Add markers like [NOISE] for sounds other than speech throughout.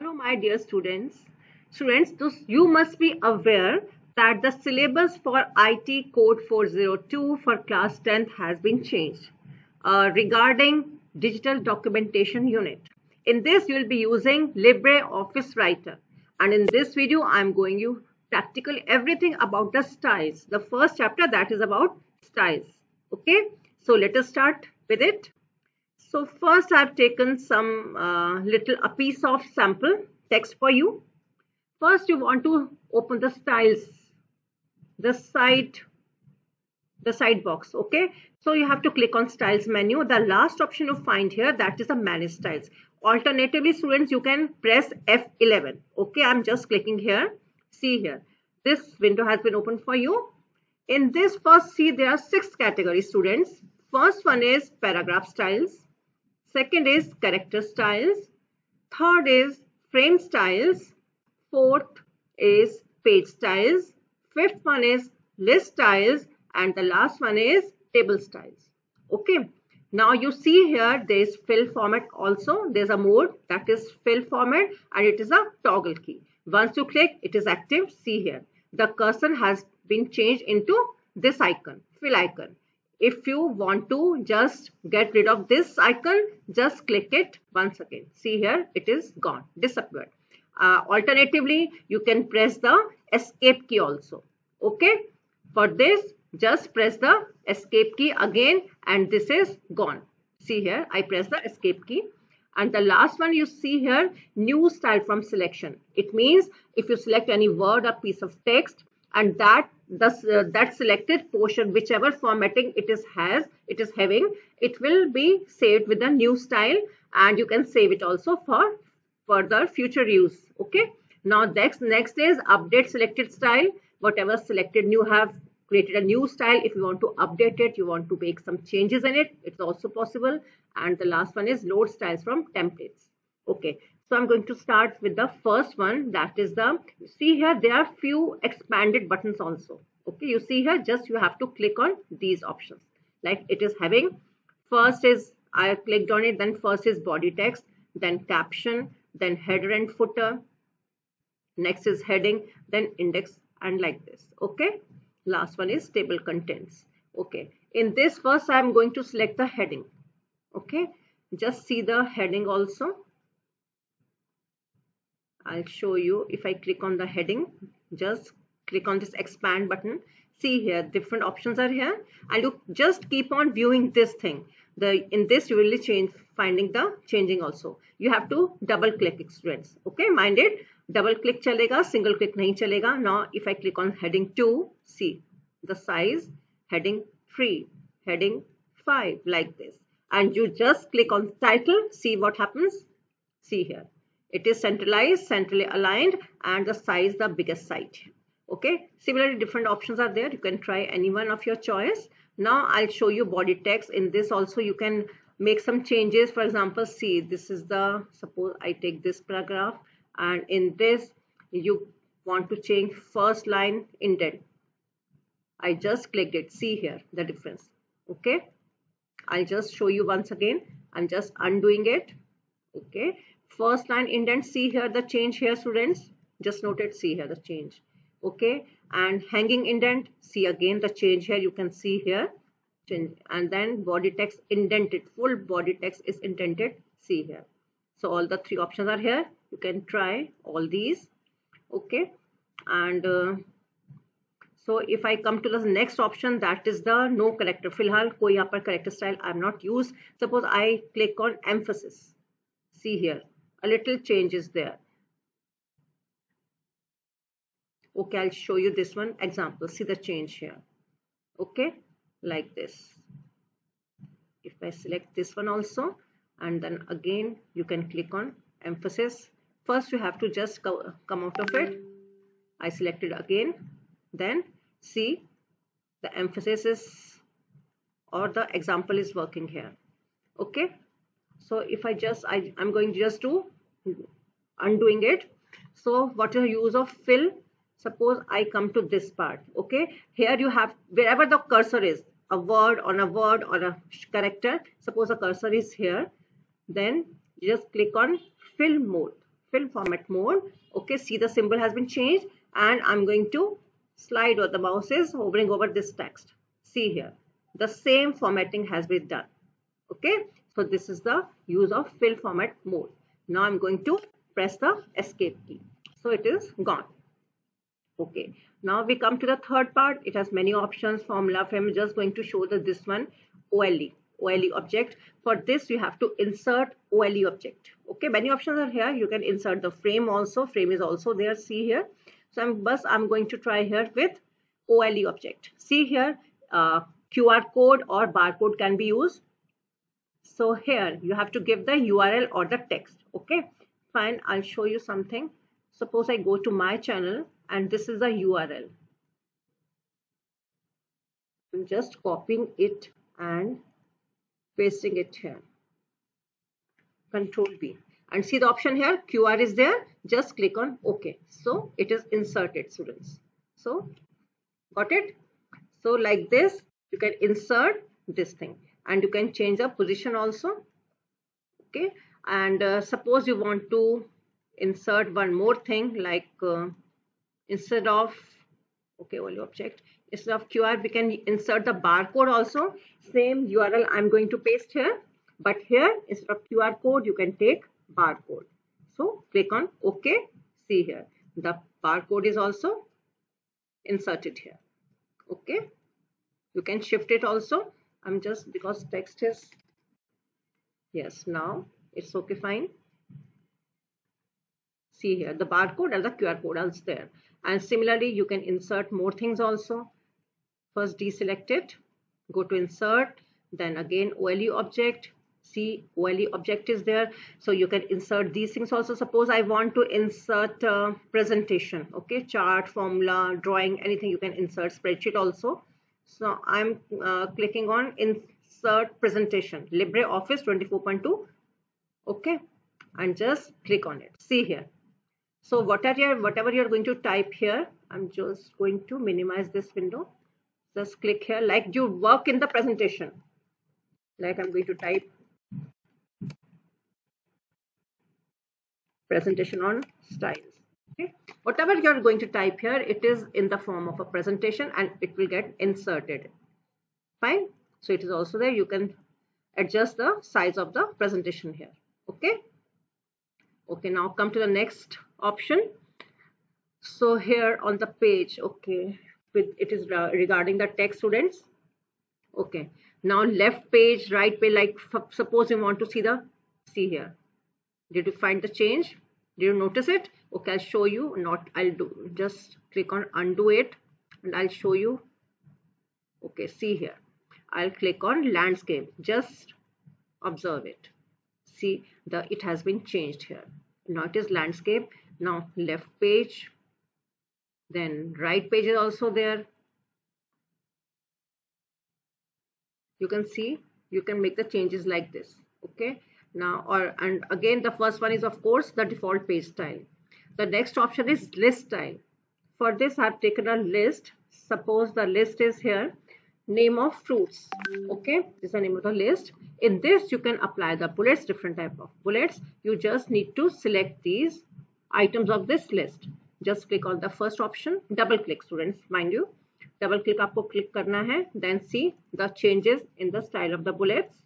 Hello, my dear students. Students, you must be aware that the syllabus for IT Code 402 for class 10th has been changed uh, regarding digital documentation unit. In this, you will be using LibreOffice Writer. And in this video, I'm going you practically everything about the styles. The first chapter that is about styles. Okay, so let us start with it. So first I've taken some uh, little a piece of sample text for you. First you want to open the styles, the side, the side box. Okay. So you have to click on styles menu. The last option you find here that is the manage styles. Alternatively students you can press F11. Okay. I'm just clicking here. See here. This window has been opened for you. In this first see there are six categories students. First one is paragraph styles Second is character styles. Third is frame styles. Fourth is page styles. Fifth one is list styles. And the last one is table styles. Okay. Now you see here there is fill format also. There's a mode that is fill format and it is a toggle key. Once you click it is active. See here. The cursor has been changed into this icon, fill icon if you want to just get rid of this icon just click it once again. See here it is gone disappeared. Uh, alternatively you can press the escape key also. Okay? For this just press the escape key again and this is gone. See here i press the escape key. And the last one you see here new style from selection. It means if you select any word or piece of text and that thus uh, that selected portion whichever formatting it is has it is having it will be saved with a new style and you can save it also for further future use okay? Now next next is update selected style. Whatever selected you have created a new style if you want to update it you want to make some changes in it it's also possible. And the last one is load styles from templates okay so I'm going to start with the first one that is the see here there are few expanded buttons also. Okay, you see here just you have to click on these options. Like it is having first is I clicked on it then first is body text then caption then header and footer next is heading then index and like this. Okay last one is table contents. Okay in this first I am going to select the heading. Okay just see the heading also I'll show you. If I click on the heading just click on this expand button. See here different options are here. And you just keep on viewing this thing. The in this you will change finding the changing also. You have to double click students okay mind it. Double click chalega single click nahi chalega. Now if I click on heading 2 see the size heading 3 heading 5 like this. And you just click on title see what happens. See here it is centralized, centrally aligned and the size the biggest site. Okay. Similarly, different options are there. You can try any one of your choice. Now I'll show you body text. In this also you can make some changes. For example, see this is the, suppose I take this paragraph and in this you want to change first line indent. I just clicked it. See here the difference. Okay. I'll just show you once again. I'm just undoing it. Okay first line indent see here the change here students. Just noted see here the change. Okay? And hanging indent see again the change here. You can see here. And then body text indented. Full body text is indented. See here. So all the three options are here. You can try all these. Okay? And uh, so if I come to the next option that is the no character filhal koi yahan character style I am not used. Suppose I click on emphasis. See here a little change is there. Okay i'll show you this one. Example see the change here. Okay like this. If i select this one also and then again you can click on emphasis. First you have to just come out of it. I selected again. Then see the emphasis is or the example is working here. Okay so if i just I, i'm going to just to undoing it. So what is the use of fill suppose i come to this part okay? Here you have wherever the cursor is a word on a word or a character suppose a cursor is here then you just click on fill mode fill format mode okay? See the symbol has been changed and i'm going to slide or the mouse is hovering over this text. See here the same formatting has been done okay? So this is the use of fill format mode now i'm going to press the escape key. So it is gone. Okay. Now we come to the third part. It has many options. Formula frame just going to show the this one ole ole object. For this you have to insert ole object. Okay. Many options are here. You can insert the frame also. Frame is also there. See here. So i'm bus i'm going to try here with ole object. See here uh, qr code or barcode can be used so here you have to give the url or the text okay? Fine i'll show you something. Suppose i go to my channel and this is the url i'm just copying it and pasting it here. Control b. And see the option here? Qr is there. Just click on ok. So it is inserted students. So got it? So like this you can insert this thing and you can change the position also. Okay? And uh, suppose you want to insert one more thing like uh, instead of okay only object instead of QR we can insert the barcode also. Same URL I'm going to paste here but here instead of QR code you can take barcode. So click on OK see here. The barcode is also inserted here. Okay you can shift it also I'm just because text is yes now it's okay fine. See here the barcode and the QR code is there. And similarly you can insert more things also. First deselect it go to insert then again OLE object. See OLE object is there. So you can insert these things also. Suppose I want to insert uh, presentation okay? Chart formula drawing anything you can insert spreadsheet also so I'm uh, clicking on insert presentation. LibreOffice 24.2 okay. And just click on it. See here. So whatever you're, whatever you're going to type here I'm just going to minimize this window. Just click here like you work in the presentation. Like I'm going to type presentation on styles okay. Whatever you're going to type here it is in the form of a presentation and it will get inserted. Fine. So it is also there. You can adjust the size of the presentation here. Okay. Okay. Now come to the next option. So here on the page okay with it is regarding the text students. Okay. Now left page right page like suppose you want to see the see here. Did you find the change did you notice it? Okay i'll show you not i'll do just click on undo it and i'll show you. Okay see here. I'll click on landscape just observe it. See the it has been changed here. Now it is landscape now left page then right page is also there. You can see you can make the changes like this okay now or and again the first one is of course the default page style. The next option is list style. For this i've taken a list. Suppose the list is here. Name of fruits. Okay? This is the name of the list. In this you can apply the bullets different type of bullets. You just need to select these items of this list. Just click on the first option. Double click students mind you. Double click upper click karna hai then see the changes in the style of the bullets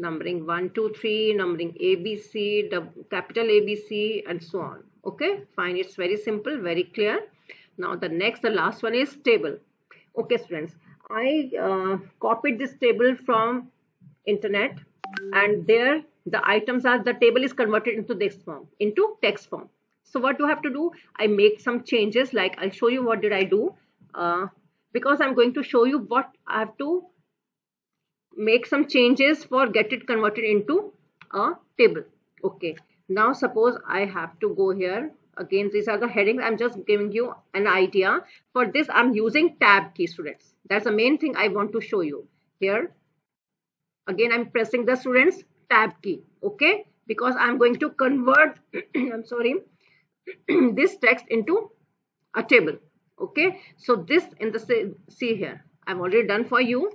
numbering 1 2 3 numbering abc capital abc and so on. Okay? Fine. It's very simple very clear. Now the next the last one is table. Okay students. I uh, copied this table from internet and there the items are the table is converted into this form into text form. So what i have to do? I make some changes like i'll show you what did i do. Uh, because i'm going to show you what i have to make some changes for get it converted into a table. Okay. Now suppose i have to go here. Again these are the headings. I'm just giving you an idea. For this i'm using tab key students. That's the main thing i want to show you. Here again i'm pressing the students tab key. Okay. Because i'm going to convert [CLEARS THROAT] i'm sorry [CLEARS THROAT] this text into a table. Okay. So this in the see here. I've already done for you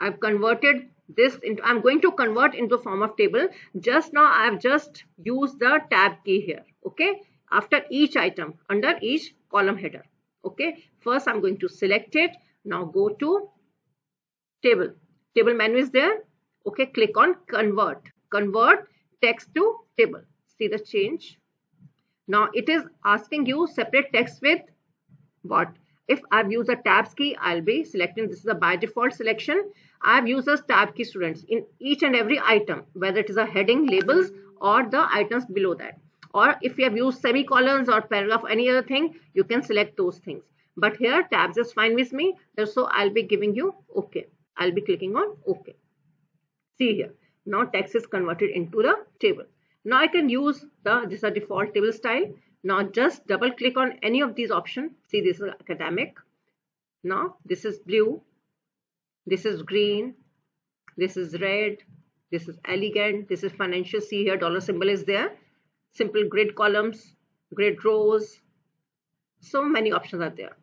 i've converted this into i'm going to convert into form of table. Just now i have just used the tab key here okay? After each item under each column header okay? First i'm going to select it. Now go to table. Table menu is there okay? Click on convert. Convert text to table. See the change? Now it is asking you separate text with what if I've used a tabs key, I'll be selecting, this is a by default selection. I've used a tab key students in each and every item, whether it is a heading, labels or the items below that. Or if you have used semicolons or paragraph, any other thing, you can select those things. But here tabs is fine with me. So I'll be giving you OK. I'll be clicking on OK. See here. Now text is converted into the table. Now I can use the, this is a default table style. Now just double click on any of these options. See this is academic. Now this is blue. This is green. This is red. This is elegant. This is financial. See here dollar symbol is there. Simple grid columns, grid rows. So many options are there.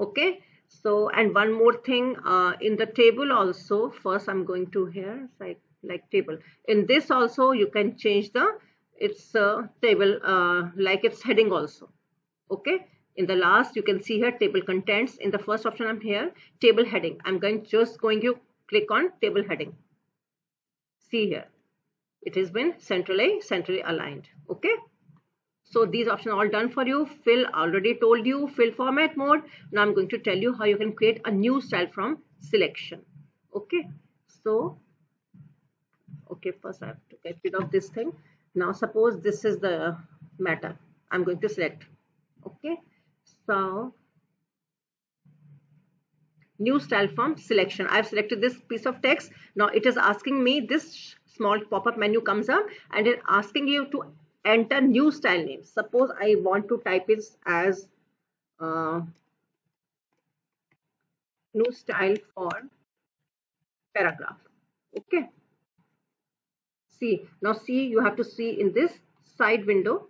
Okay. So and one more thing uh, in the table also. First I'm going to here like like table. In this also you can change the its a table uh, like its heading also. Okay? In the last you can see here table contents. In the first option i'm here table heading. I'm going just going to click on table heading. See here. It has been centrally centrally aligned. Okay? So these options all done for you. Fill already told you fill format mode. Now i'm going to tell you how you can create a new style from selection. Okay? So okay first i have to get rid of this thing now suppose this is the matter. I'm going to select. Okay. So new style from selection. I've selected this piece of text. Now it is asking me this small pop-up menu comes up and it's asking you to enter new style name suppose i want to type it as uh, new style for paragraph. Okay see now see you have to see in this side window.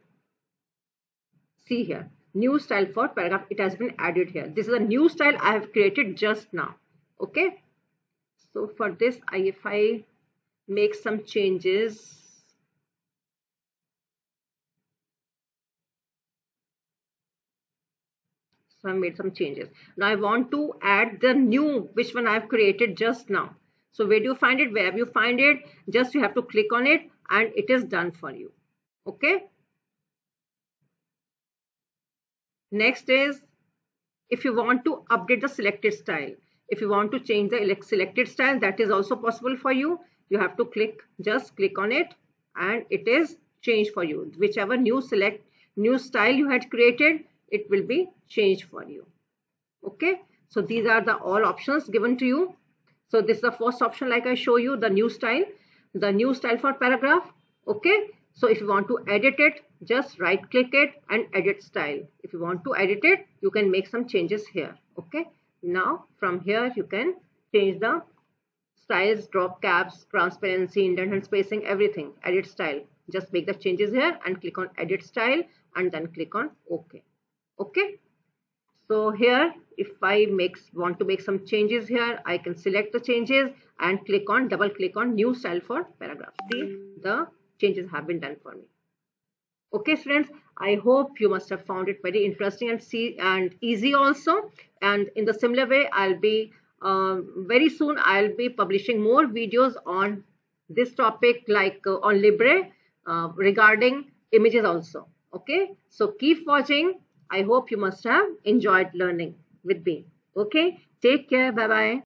See here. New style for paragraph. It has been added here. This is a new style i have created just now. Okay? So for this I, if i make some changes. So i made some changes. Now i want to add the new which one i have created just now so where do you find it? Wherever you find it, just you have to click on it and it is done for you. Okay. Next is if you want to update the selected style. If you want to change the selected style, that is also possible for you. You have to click, just click on it and it is changed for you. Whichever new select new style you had created, it will be changed for you. Okay. So these are the all options given to you. So this is the first option like I show you the new style, the new style for paragraph. Okay. So if you want to edit it, just right click it and edit style. If you want to edit it, you can make some changes here. Okay. Now from here you can change the styles, drop caps, transparency, indent and spacing, everything. Edit style. Just make the changes here and click on edit style and then click on OK. Okay. So here, if I make, want to make some changes here, I can select the changes and click on, double click on new style for paragraph. See, the changes have been done for me. Okay, students, I hope you must have found it very interesting and see and easy also. And in the similar way, I'll be um, very soon, I'll be publishing more videos on this topic like uh, on Libre uh, regarding images also. Okay, so keep watching I hope you must have enjoyed learning with me. Okay, take care. Bye bye.